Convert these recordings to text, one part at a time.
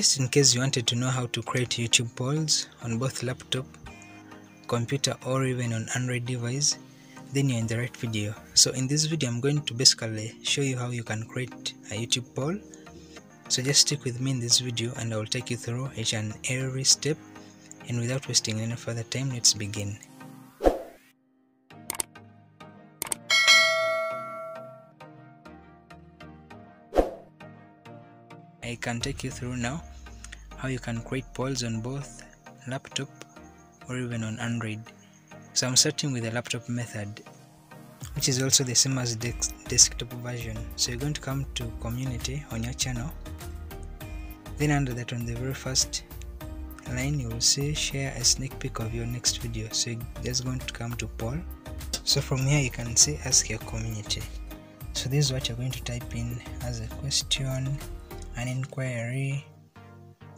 just in case you wanted to know how to create youtube polls on both laptop computer or even on android device then you're in the right video. So in this video i'm going to basically show you how you can create a youtube poll. So just stick with me in this video and i will take you through each and every step. And without wasting any further time let's begin. I can take you through now how you can create polls on both laptop or even on Android. So I'm starting with the laptop method which is also the same as desktop version. So you're going to come to community on your channel then under that on the very first line you will see share a sneak peek of your next video so you're just going to come to poll so from here you can see ask your community so this is what you're going to type in as a question an inquiry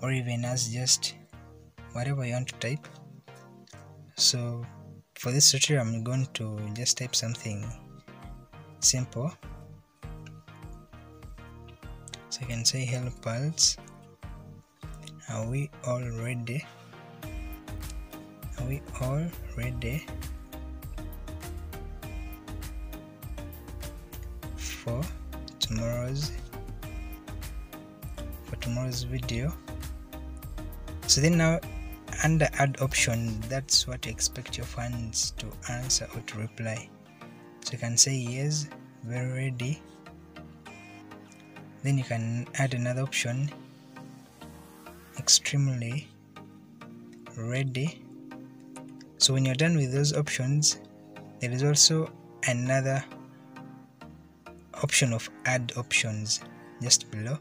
or even as just whatever you want to type. So for this tutorial I'm going to just type something simple. So I can say hello pals are we all ready? Are we all ready for tomorrow's for tomorrow's video so then now under add option that's what you expect your fans to answer or to reply. So you can say yes very ready. Then you can add another option extremely ready. So when you're done with those options there is also another option of add options just below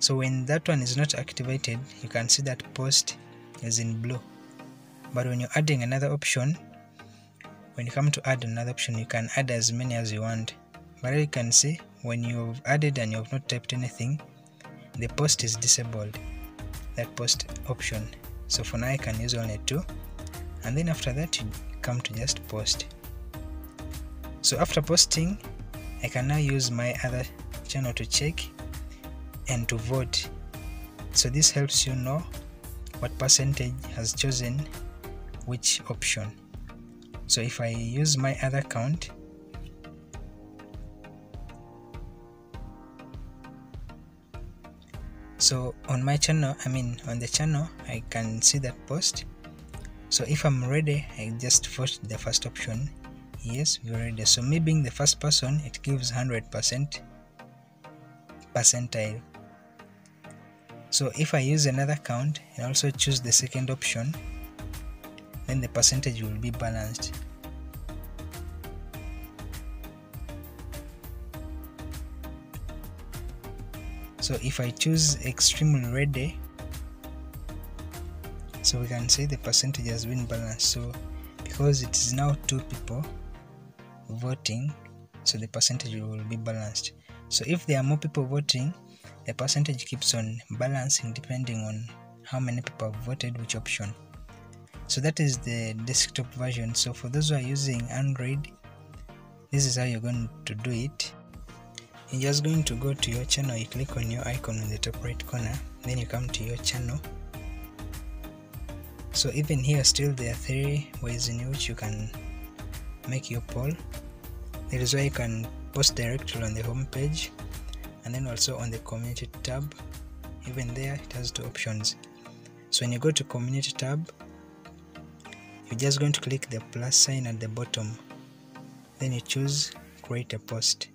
so when that one is not activated you can see that post is in blue. But when you're adding another option when you come to add another option you can add as many as you want. But you can see when you've added and you've not typed anything the post is disabled that post option. So for now I can use only two. And then after that you come to just post. So after posting I can now use my other channel to check and to vote. So this helps you know what percentage has chosen which option. So if I use my other account so on my channel I mean on the channel I can see that post. So if I'm ready I just vote the first option. Yes we're ready. So me being the first person it gives 100% percentile so if I use another count and also choose the second option then the percentage will be balanced. So if I choose extremely ready eh, so we can say the percentage has been balanced. So because it is now two people voting so the percentage will be balanced. So if there are more people voting the percentage keeps on balancing depending on how many people have voted which option. So that is the desktop version. So for those who are using android this is how you're going to do it. You're just going to go to your channel you click on your icon in the top right corner then you come to your channel. So even here still there are three ways in which you can make your poll. There is where you can post directly on the home page and then also on the community tab. Even there it has two options. So when you go to community tab you're just going to click the plus sign at the bottom. Then you choose create a post.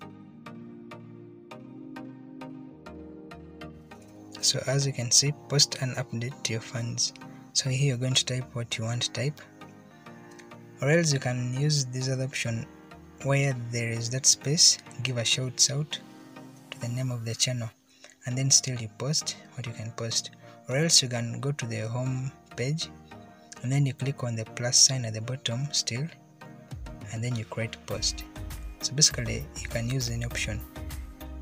So as you can see post and update to your fans so here you're going to type what you want to type. Or else you can use this other option. Where there is that space give a shout out the name of the channel and then still you post what you can post. Or else you can go to the home page and then you click on the plus sign at the bottom still and then you create post. So basically you can use any option.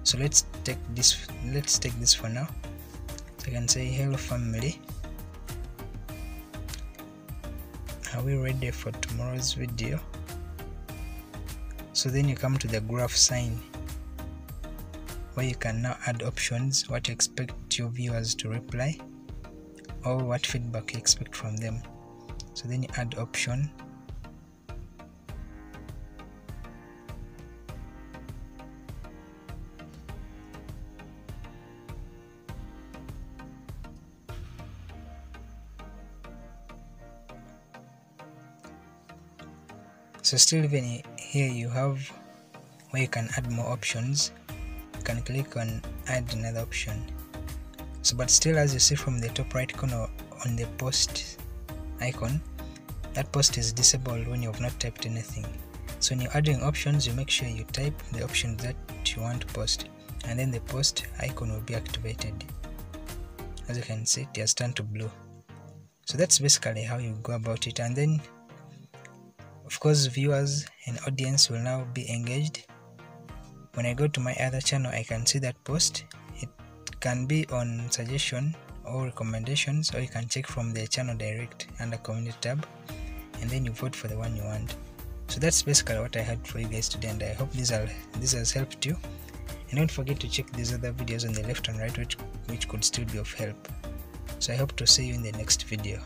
So let's take this let's take this for now. So I can say hello family. Are we ready for tomorrow's video? So then you come to the graph sign where you can now add options what you expect your viewers to reply or what feedback you expect from them. So then you add option. So still even here you have where you can add more options can click on add another option. So but still as you see from the top right corner on the post icon that post is disabled when you have not typed anything. So when you're adding options you make sure you type the options that you want to post and then the post icon will be activated. As you can see it has turned to blue. So that's basically how you go about it. And then of course viewers and audience will now be engaged when I go to my other channel I can see that post. It can be on suggestion or recommendations or you can check from the channel direct under community tab and then you vote for the one you want. So that's basically what I had for you guys today and I hope this, are, this has helped you. And don't forget to check these other videos on the left and right which, which could still be of help. So I hope to see you in the next video